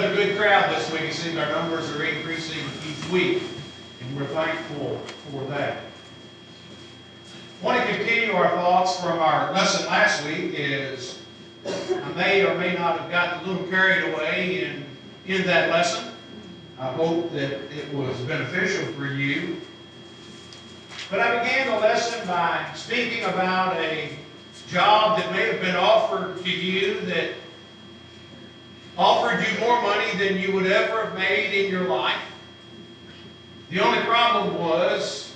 another good crowd this week. It seems our numbers are increasing each week, and we're thankful for that. I want to continue our thoughts from our lesson last week is I may or may not have gotten a little carried away in, in that lesson. I hope that it was beneficial for you. But I began the lesson by speaking about a job that may have been offered to you that offered you more money than you would ever have made in your life. The only problem was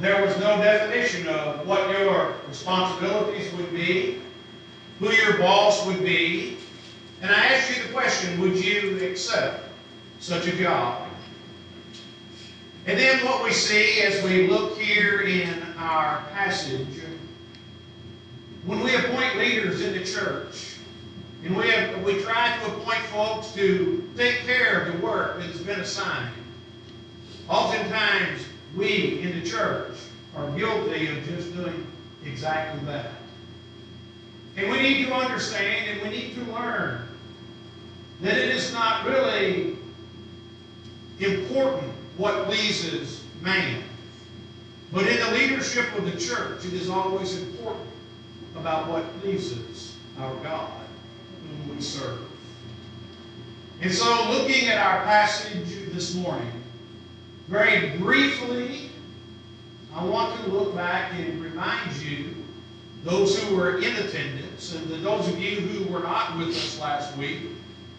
there was no definition of what your responsibilities would be, who your boss would be. And I asked you the question, would you accept such a job? And then what we see as we look here in our passage, when we appoint leaders in the church, and we, have, we try to appoint folks to take care of the work that has been assigned, oftentimes we in the church are guilty of just doing exactly that. And we need to understand and we need to learn that it is not really important what pleases man. But in the leadership of the church, it is always important about what pleases our God, we serve. And so, looking at our passage this morning, very briefly, I want to look back and remind you, those who were in attendance, and those of you who were not with us last week,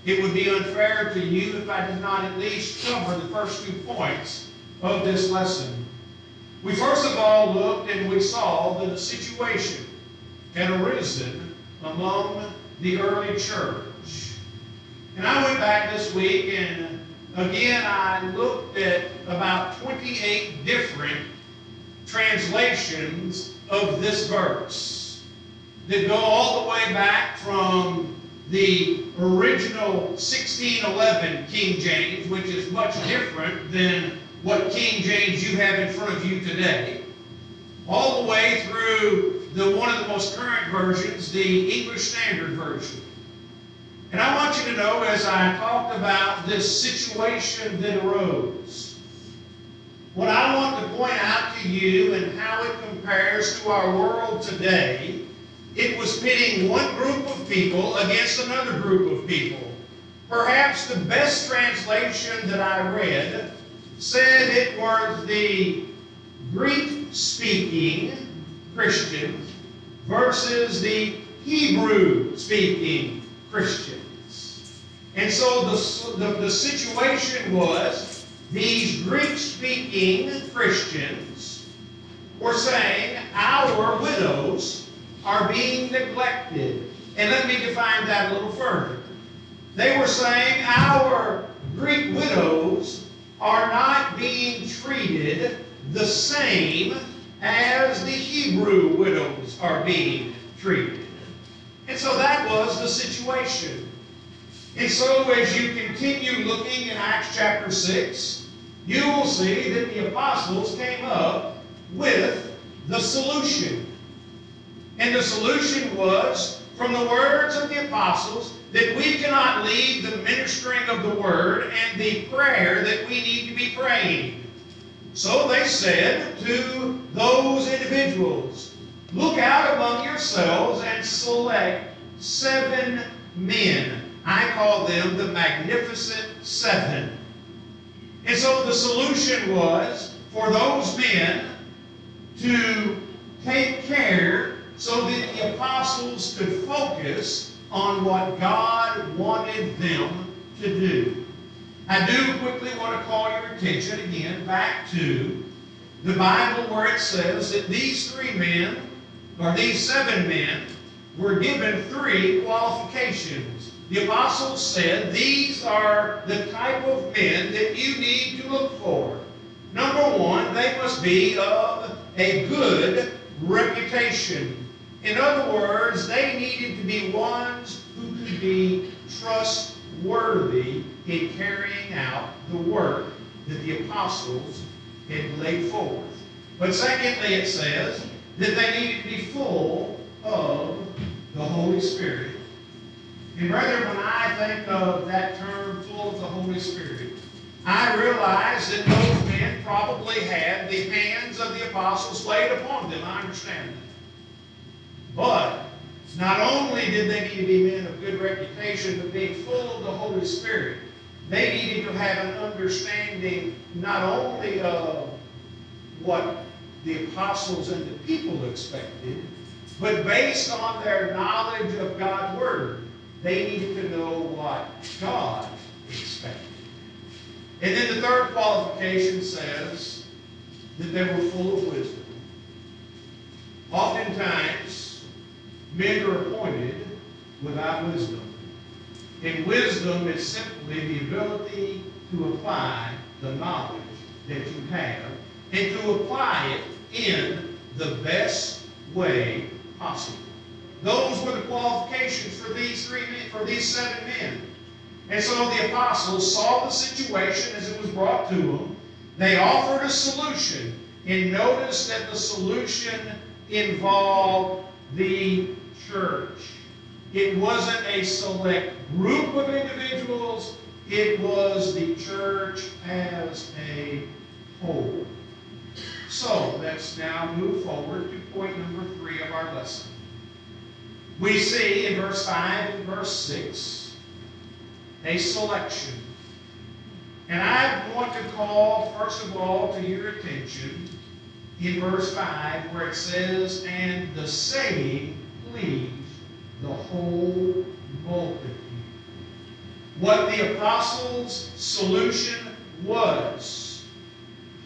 it would be unfair to you if I did not at least cover the first two points of this lesson. We first of all looked and we saw that a situation had arisen among the early church. And I went back this week and again I looked at about 28 different translations of this verse that go all the way back from the original 1611 King James, which is much different than what King James you have in front of you today, all the way through the one of the most current versions, the English Standard Version. And I want you to know, as I talked about this situation that arose, what I want to point out to you and how it compares to our world today it was pitting one group of people against another group of people. Perhaps the best translation that I read said it was the Greek-speaking Christians versus the Hebrew-speaking Christians. And so the, the, the situation was these Greek-speaking Christians were saying, our widows are being neglected. And let me define that a little further. They were saying our Greek widows are not being treated the same as the Hebrew widows are being treated. And so that was the situation. And so as you continue looking in Acts chapter 6, you will see that the apostles came up with the solution. And the solution was, from the words of the apostles, that we cannot leave the ministering of the word and the prayer that we need to be praying. So they said to those individuals, Look out among yourselves and select seven men. I call them the Magnificent Seven. And so the solution was for those men to take care so that the apostles could focus on what God wanted them to do. I do quickly want to call your attention again back to the Bible where it says that these three men, or these seven men, were given three qualifications. The apostles said these are the type of men that you need to look for. Number one, they must be of a good reputation. In other words, they needed to be ones who could be trustworthy in carrying out the work that the apostles had laid forth. But secondly, it says that they needed to be full of the Holy Spirit. And brethren, when I think of that term full of the Holy Spirit, I realize that those men probably had the hands of the apostles laid upon them. I understand that. But not only did they need to be men of good reputation, but being full of the Holy Spirit, they needed to have an understanding not only of what the apostles and the people expected, but based on their knowledge of God's Word, they needed to know what God expected. And then the third qualification says that they were full of wisdom. Oftentimes, men are appointed without wisdom. And wisdom is simply the ability to apply the knowledge that you have and to apply it in the best way possible. Those were the qualifications for these three men, for these seven men. And so the apostles saw the situation as it was brought to them. They offered a solution. And notice that the solution involved the church. It wasn't a select group of individuals, it was the church as a whole. So let's now move forward to point number three of our lesson. We see in verse 5 and verse 6 a selection. And I want to call, first of all, to your attention in verse 5 where it says, And the saying pleased the whole multitude. What the apostles' solution was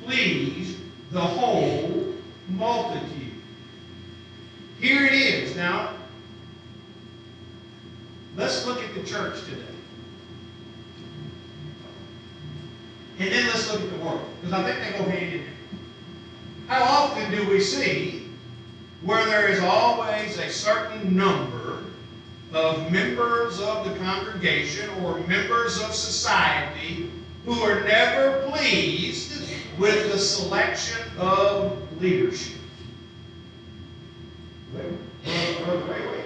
please the whole multitude. Here it is. Now, let's look at the church today. And then let's look at the world, because I think they go hand in hand. How often do we see where there is always a certain number of members of the congregation or members of society who are never pleased with the selection of leadership? Wait, wait, wait.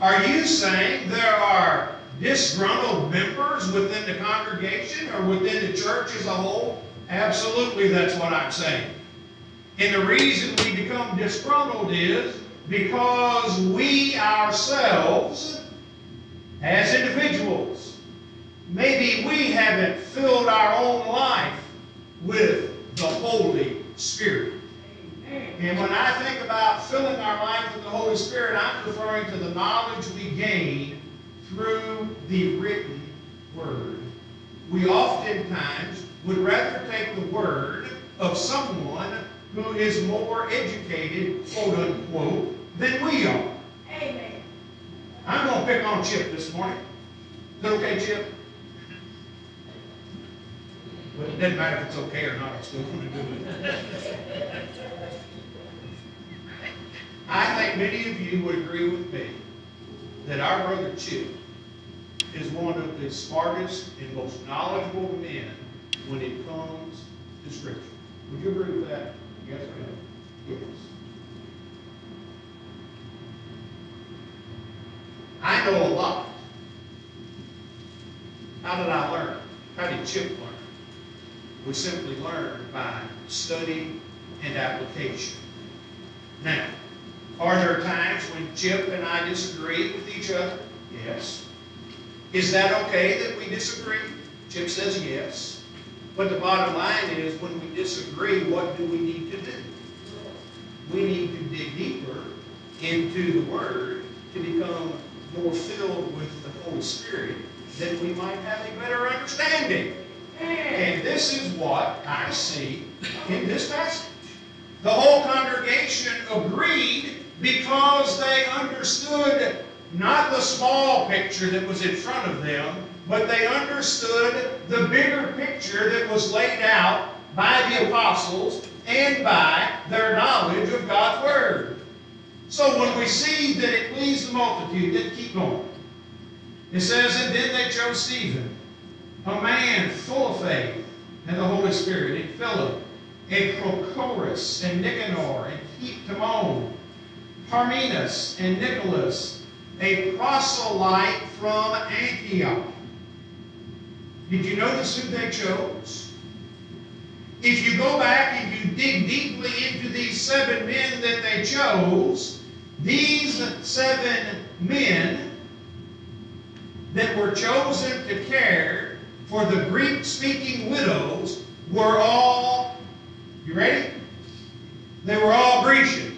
Are you saying there are disgruntled members within the congregation or within the church as a whole? Absolutely, that's what I'm saying. And the reason we become disgruntled is because we ourselves, as individuals, maybe we haven't filled our own life with the Holy Spirit. And when I think about filling our life with the Holy Spirit, I'm referring to the knowledge we gain through the written Word. We oftentimes would rather take the word of someone who is more educated, quote unquote, than we are. Amen. I'm going to pick on Chip this morning. Is that okay, Chip? Well, it doesn't matter if it's okay or not, I'm still going to do it. I think many of you would agree with me that our brother Chip is one of the smartest and most knowledgeable men when it comes to Scripture. Would you agree with that? Yes or? Yes. I know a lot. How did I learn? How did Chip learn? We simply learn by study and application. Now, are there times when Chip and I disagree with each other? Yes. Is that okay that we disagree? Chip says yes. But the bottom line is when we disagree, what do we need to do? We need to dig deeper into the Word to become more filled with the Holy Spirit that we might have a better understanding. And this is what I see in this passage. The whole congregation agreed because they understood not the small picture that was in front of them, but they understood the bigger picture that was laid out by the apostles and by their knowledge of God's Word. So when we see that it pleased the multitude, then keep going. It says, And then they chose Stephen, a man full of faith and the Holy Spirit, and Philip, and Prochorus, and Nicanor, and Timon, Parmenas, and Nicholas, a proselyte from Antioch. Did you notice who they chose? If you go back and you dig deeply into these seven men that they chose, these seven men that were chosen to care for the Greek speaking widows were all, you ready? They were all Grecian.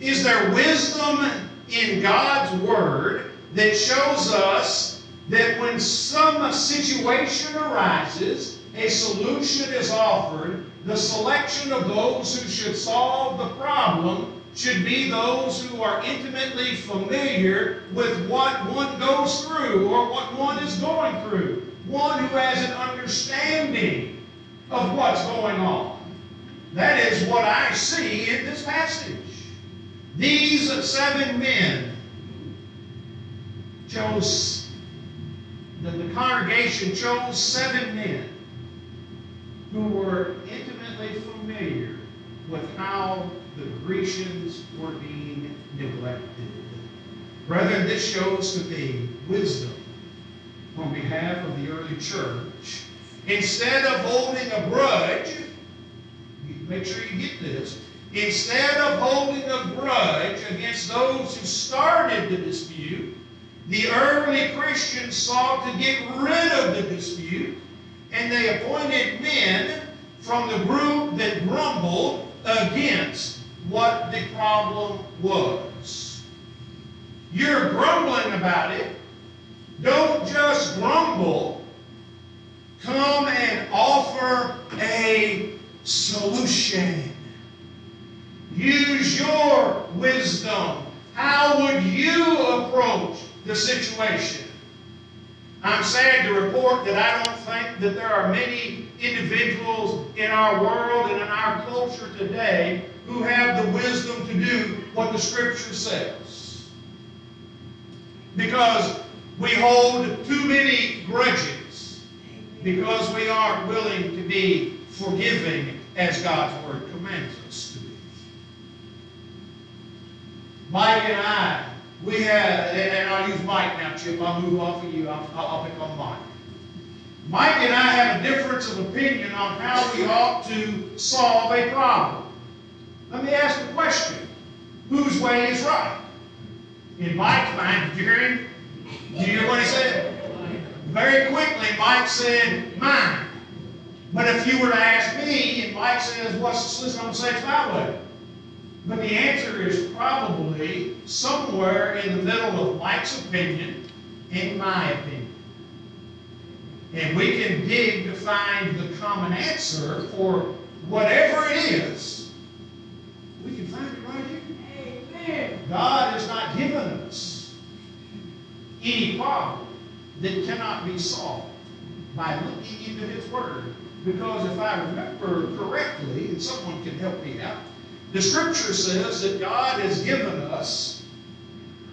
Is there wisdom in God's Word that shows us that when some situation arises, a solution is offered, the selection of those who should solve the problem should be those who are intimately familiar with what one goes through or what one is going through. One who has an understanding of what's going on. That is what I see in this passage. These seven men chose, the, the congregation chose seven men who were intimately familiar with how the Grecians were being neglected. Brethren, this shows to be wisdom on behalf of the early church. Instead of holding a grudge, make sure you get this, instead of holding a grudge against those who started the dispute, the early Christians sought to get rid of the dispute, and they appointed men from the group that grumbled against what the problem was. You're grumbling about it. Don't just grumble. Come and offer a solution. Use your wisdom. How would you approach the situation? I'm sad to report that I don't think that there are many individuals in our world and in our culture today who have the wisdom to do what the Scripture says. Because we hold too many grudges. Because we aren't willing to be forgiving as God's Word commands us to be. Mike and I, we have, and I'll use Mike now, Chip. I'll move off of you. I'll, I'll pick on Mike. Mike and I have a difference of opinion on how we ought to solve a problem. Let me ask a question. Whose way is right? In Mike's mind, did you hear him? Did you hear what he said? Very quickly, Mike said, mine. But if you were to ask me, and Mike says, what's the to say it's my way. But the answer is probably somewhere in the middle of Mike's opinion and my opinion. And we can dig to find the common answer for whatever it is. We can find it right here. Amen. God has not given us any problem that cannot be solved by looking into His Word. Because if I remember correctly, and someone can help me out, the Scripture says that God has given us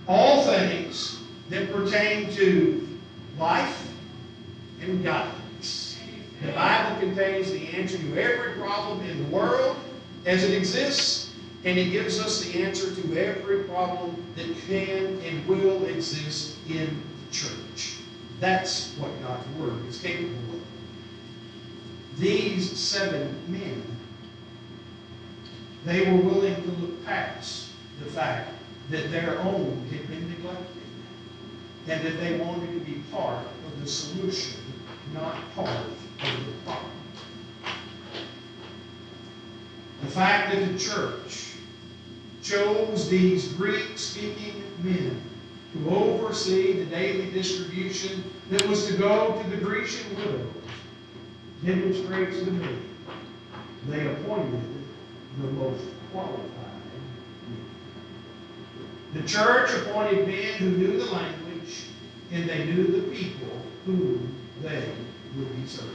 all things that pertain to life and godliness. The Bible contains the answer to every problem in the world as it exists, and it gives us the answer to every problem that can and will exist in the church. That's what God's Word is capable of. These seven men, they were willing to look past the fact that their own had been neglected and that they wanted to be part of the solution, not part of the problem. The fact that the church chose these Greek-speaking men to oversee the daily distribution that was to go to the Grecian widows demonstrates to me they appointed the most qualified. The church appointed men who knew the language and they knew the people whom they would be serving.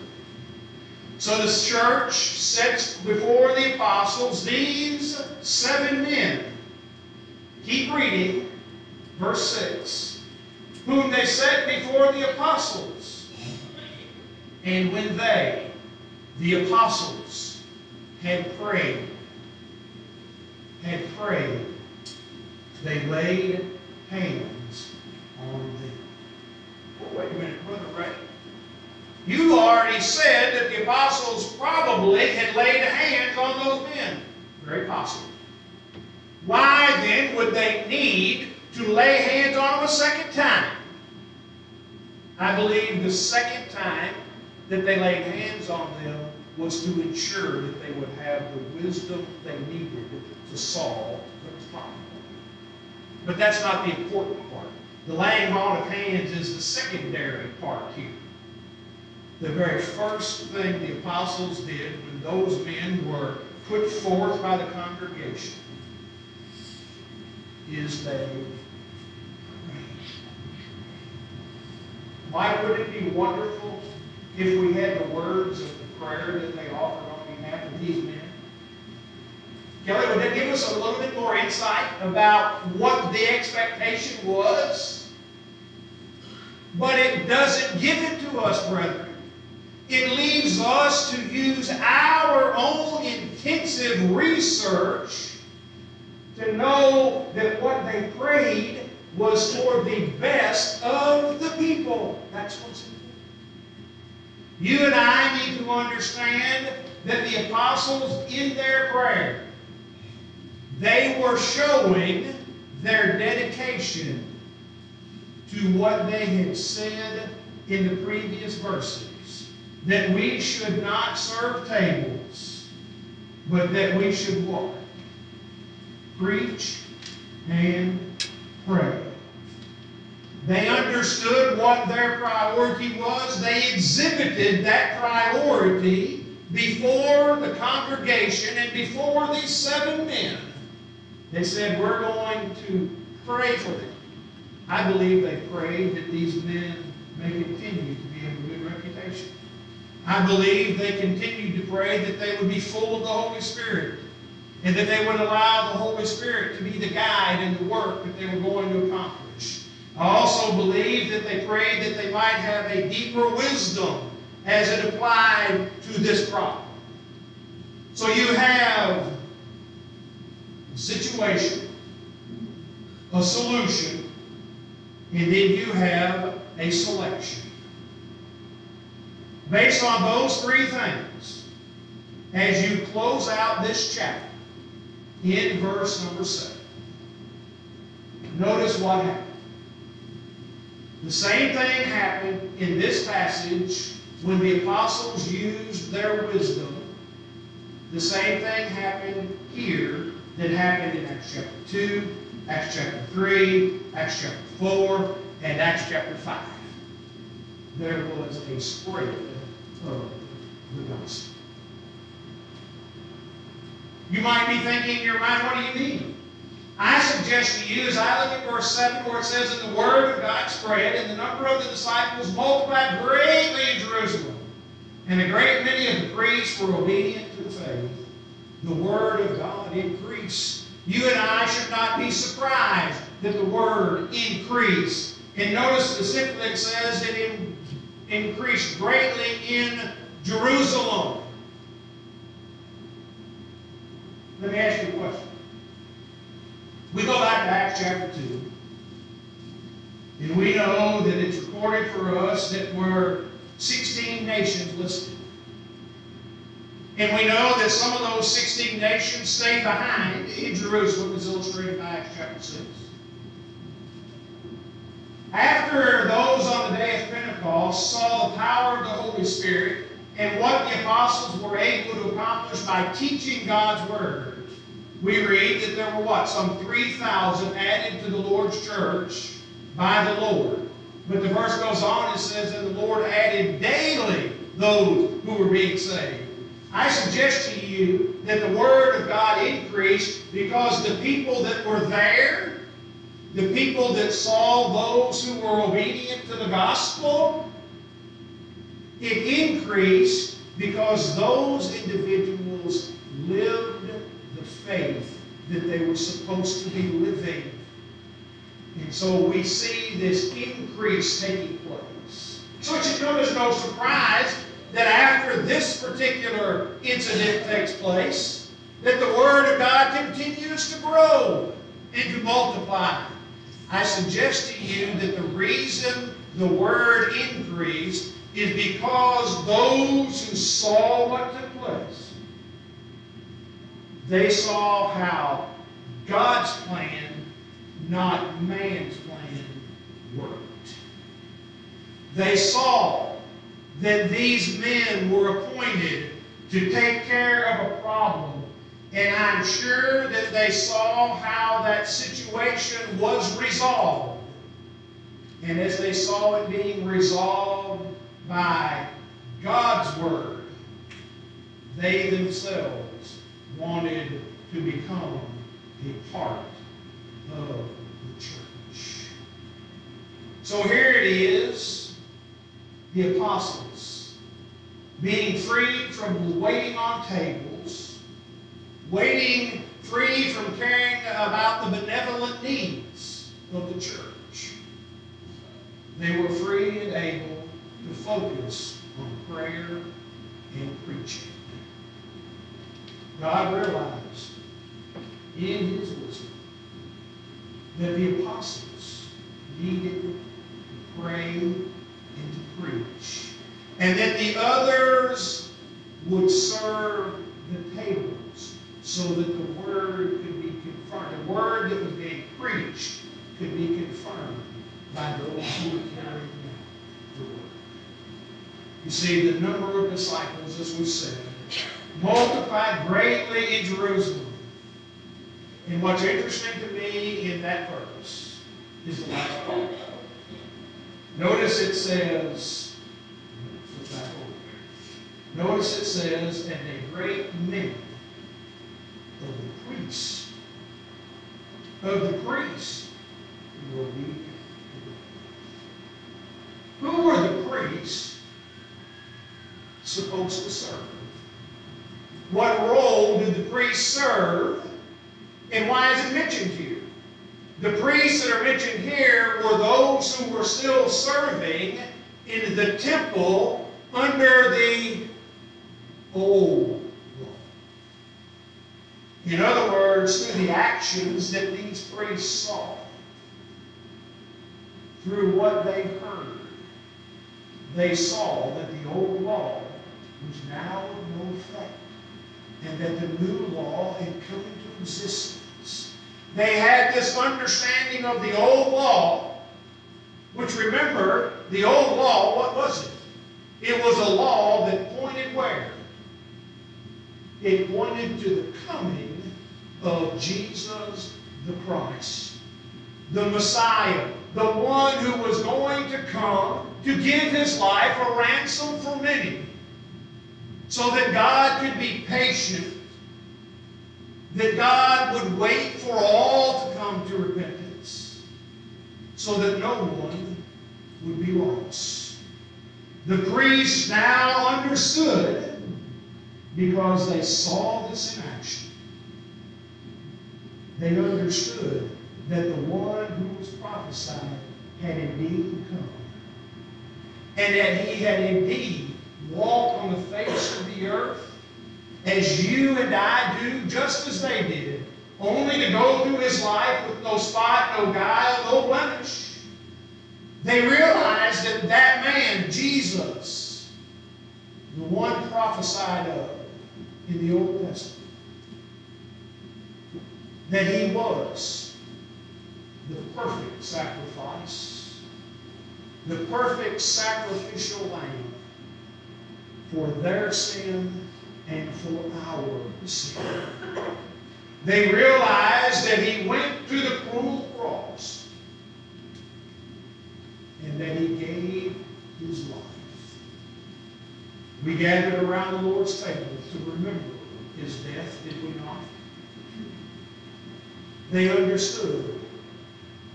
So the church sets before the apostles these seven men. Keep reading, verse 6. Whom they set before the apostles. And when they, the apostles, had prayed, had prayed they laid hands on them. Well, wait a minute, Brother Ray. You already said that the apostles probably had laid hands on those men. Very possible. Why then would they need to lay hands on them a second time? I believe the second time that they laid hands on them was to ensure that they would have the wisdom they needed to solve the problem. But that's not the important part. The laying on of hands is the secondary part here. The very first thing the apostles did when those men were put forth by the congregation is they Why would it be wonderful if we had the words of the prayer that they offered on behalf of these men? Kelly, would that give us a little bit more insight about what the expectation was? But it doesn't give it to us, brethren. It leaves us to use our own intensive research to know that what they prayed was for the best of the people. That's what's important. You and I need to understand that the apostles in their prayer, they were showing their dedication to what they had said in the previous verses. That we should not serve tables, but that we should what? Preach and pray. They understood what their priority was. They exhibited that priority before the congregation and before these seven men. They said, We're going to pray for them. I believe they prayed that these men may continue to be of a good reputation. I believe they continued to pray that they would be full of the Holy Spirit and that they would allow the Holy Spirit to be the guide in the work that they were going to accomplish. I also believe that they prayed that they might have a deeper wisdom as it applied to this problem. So you have situation, a solution, and then you have a selection. Based on those three things, as you close out this chapter, in verse number 7, notice what happened. The same thing happened in this passage when the apostles used their wisdom. The same thing happened here that happened in Acts chapter 2, Acts chapter 3, Acts chapter 4, and Acts chapter 5. There was a spread of the gospel. You might be thinking in your mind, what do you mean? I suggest to you, as I look at verse 7, where it says, And the word of God spread, and the number of the disciples multiplied greatly in Jerusalem. And a great many of the priests were obedient. The word of God increase. You and I should not be surprised that the word increase. And notice specifically it says it increased greatly in Jerusalem. Let me ask you a question. We go back to Acts chapter 2, and we know that it's recorded for us that were 16 nations listed. And we know that some of those 16 nations stayed behind in Jerusalem, as illustrated by Acts chapter 6. After those on the day of Pentecost saw the power of the Holy Spirit and what the apostles were able to accomplish by teaching God's Word, we read that there were what? Some 3,000 added to the Lord's church by the Lord. But the verse goes on and says, And the Lord added daily those who were being saved. I suggest to you that the Word of God increased because the people that were there, the people that saw those who were obedient to the gospel, it increased because those individuals lived the faith that they were supposed to be living. And so we see this increase taking place. So it should come as no surprise that after this particular incident takes place, that the Word of God continues to grow and to multiply. I suggest to you that the reason the word increased is because those who saw what took place, they saw how God's plan, not man's plan, worked. They saw that these men were appointed to take care of a problem. And I'm sure that they saw how that situation was resolved. And as they saw it being resolved by God's Word, they themselves wanted to become a part of the church. So here it is, the apostles being freed from waiting on tables, waiting free from caring about the benevolent needs of the church. They were free and able to focus on prayer and preaching. God realized in his wisdom that the apostles needed to pray and that the others would serve the tables so that the word could be confirmed. The word that was being preached could be confirmed by those who were carrying out the word. You see, the number of disciples, as we said, multiplied greatly in Jerusalem. And what's interesting to me in that verse is the last part. Notice it says, Notice it says, and a great many of the priests, of the priests were weak. Who were the priests supposed to serve? What role did the priests serve? And why is it mentioned here? The priests that are mentioned here were those who were still serving in the temple under the old law. In other words, through the actions that these priests saw, through what they heard, they saw that the old law was now of no effect and that the new law had come into existence. They had this understanding of the old law, which remember, the old law, what was it? It was a law that pointed where? It pointed to the coming of Jesus the Christ, the Messiah, the one who was going to come to give his life a ransom for many so that God could be patient, that God would wait for all to come to repentance, so that no one would be lost. The priests now understood because they saw this in action. They understood that the one who was prophesied had indeed come, and that he had indeed walked on the face of the earth as you and I do, just as they did, only to go through his life with no spot, no guile, no blemish. They realized that that man, Jesus, the one prophesied of in the Old Testament, that he was the perfect sacrifice, the perfect sacrificial lamb for their sin and for our. They realized that he went to the cruel cross and that he gave his life. We gathered around the Lord's table to remember his death, did we not? They understood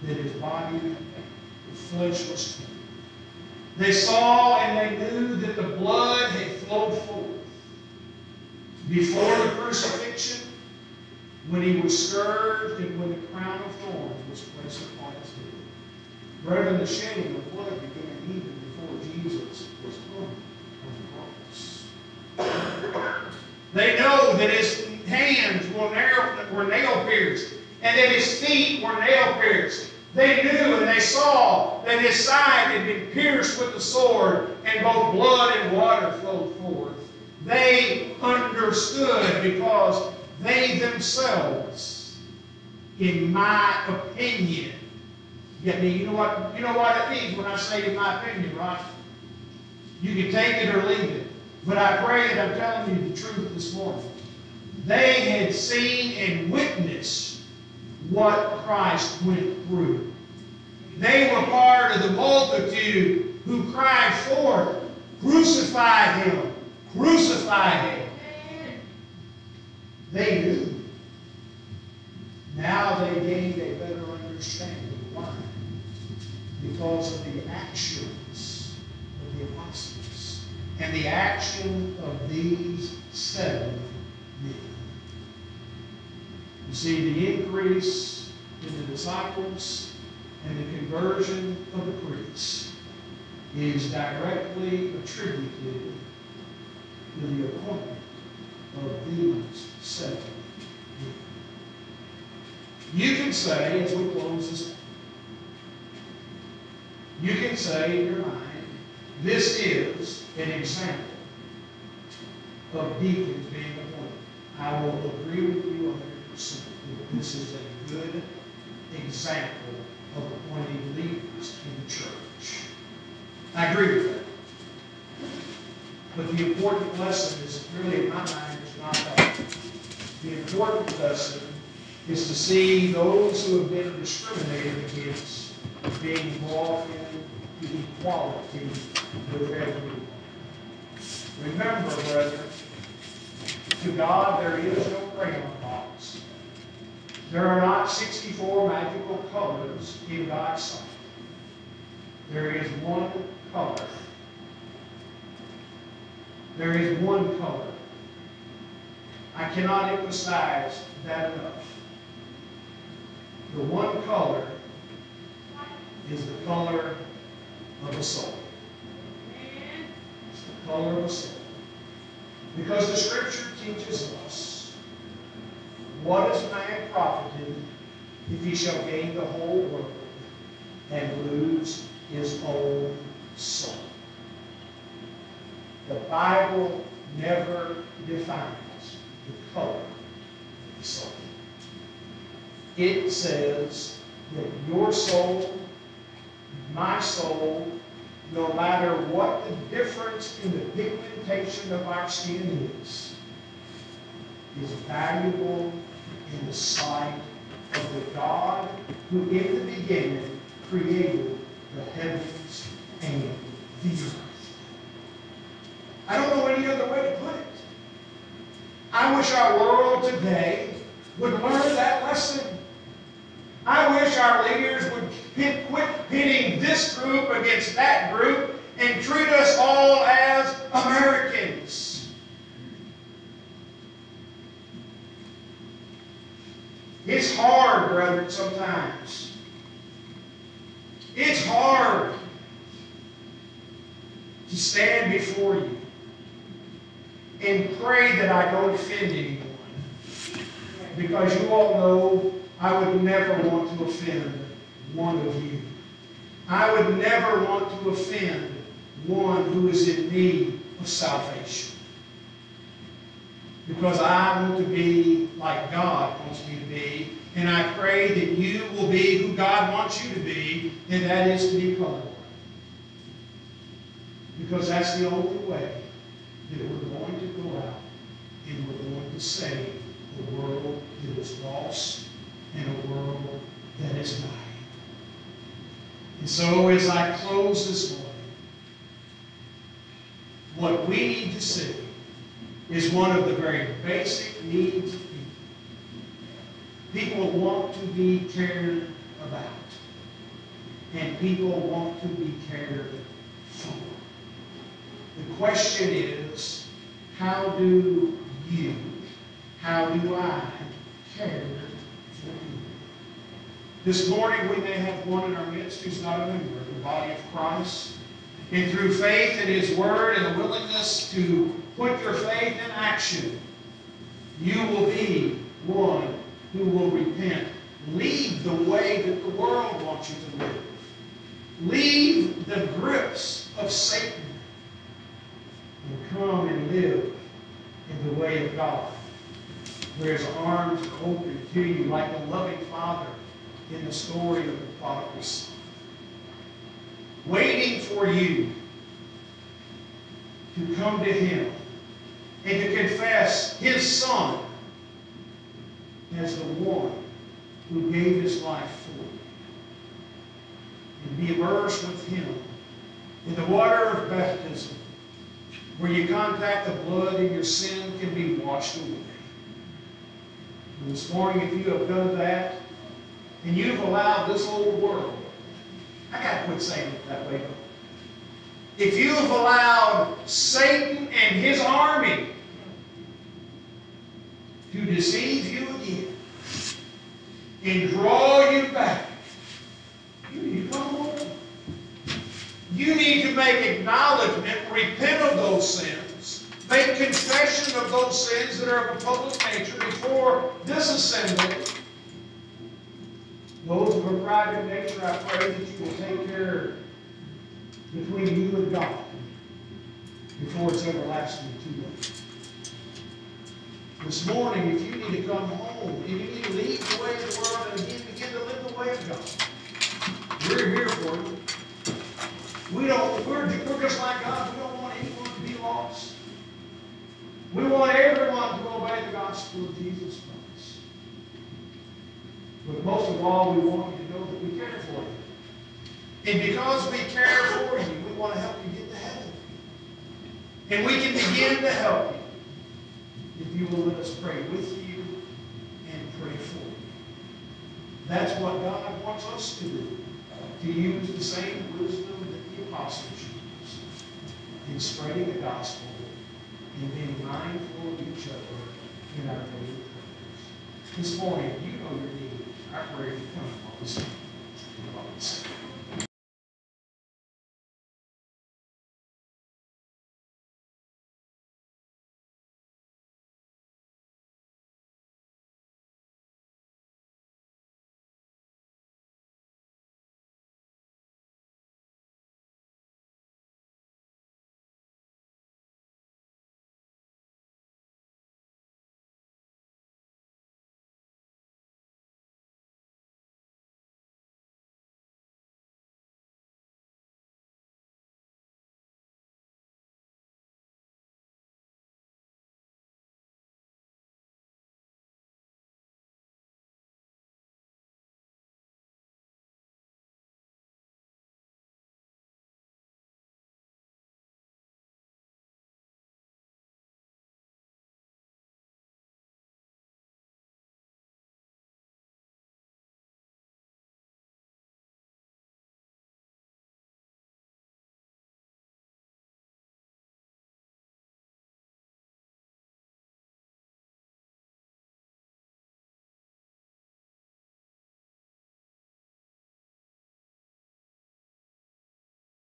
that his body, the flesh was torn. They saw and they knew that the blood had flowed forth. Before the crucifixion, when he was scourged and when the crown of thorns was placed upon his head. Brethren, the shedding of blood began even before Jesus was hung on the cross. They know that his, hands were nail, were nail pierced, and that his feet were nail pierced. They knew and they saw that his side had been pierced with the sword, and both blood and water flowed forth. They understood because they themselves, in my opinion, get me, you know what, you know what it means when I say in my opinion, right? You can take it or leave it. But I pray that I'm telling you the truth this morning. They had seen and witnessed what Christ went through. They were part of the multitude who cried forth, Crucify him! Crucify him! They knew. Now they gained a better understanding. Why? Because of the actions of the apostles and the action of these seven men. You see, the increase in the disciples and the conversion of the priests is directly attributed to the appointment of these seven. You can say, as we close this, you can say in your mind, this is an example of deacons being appointed. I will agree with you 100% that this is a good example of appointing leaders in the church. I agree with that. But the important lesson is really, in my mind, is not that. The important lesson is to see those who have been discriminated against being brought into equality with everyone. Remember, brethren, to God there is no crayon box. There are not 64 magical colors in God's sight. There is one color. There is one color. I cannot emphasize that enough. The one color is the color of the soul. It's the color of the soul. Because the Scripture teaches us what is man profited if he shall gain the whole world and lose his own soul. The Bible never defines the color of the soul. It says that your soul, my soul, no matter what the difference in the pigmentation of our skin is, is valuable in the sight of the God who in the beginning created the heavens and the earth. I don't know any other way to put it. I wish our world today would learn that lesson. I wish our leaders would quit pitting this group against that group and treat us all as Americans. It's hard, brethren, sometimes. It's hard to stand before you and pray that I don't offend anyone. Because you all know I would never want to offend one of you. I would never want to offend one who is in need of salvation. Because I want to be like God wants me to be. And I pray that you will be who God wants you to be, and that is to be colorblind. Because that's the only way that we're going out and we're going to save a world that is lost and a world that is dying. And so as I close this morning, what we need to see is one of the very basic needs of people. People want to be cared about. And people want to be cared for. The question is, how do you, how do I care for you? This morning we may have one in our midst who's not a member of the body of Christ. And through faith in His Word and a willingness to put your faith in action, You will be one who will repent. Leave the way that the world wants you to live. Leave the grips of Satan and come and live in the way of God, where his arms are open to you like a loving father in the story of the prodigal son, waiting for you to come to him and to confess his son as the one who gave his life for you. And be immersed with him in the water of baptism, where you contact the blood and your sin can be washed away. And this morning, if you have done that, and you've allowed this old world, I got to quit saying it that way. If you have allowed Satan and his army to deceive you again and draw you back, you need to come home. You need to make acknowledgement, repent of those sins, make confession of those sins that are of a public nature before this assembly. Those of a private nature, I pray that you will take care between you and God before it's everlasting too late. This morning, if you need to come home if you need to leave the way of the world and again begin to live the way of God, we're here for you. We don't, we're, we're just like God. We don't want anyone to be lost. We want everyone to obey the gospel of Jesus Christ. But most of all, we want you to know that we care for you. And because we care for you, we want to help you get to heaven. And we can begin to help you if you will let us pray with you and pray for you. That's what God wants us to do. To use the same wisdom that the apostles used in spreading the gospel and being mindful of each other daily prayers. This morning, you know your need. I pray you come.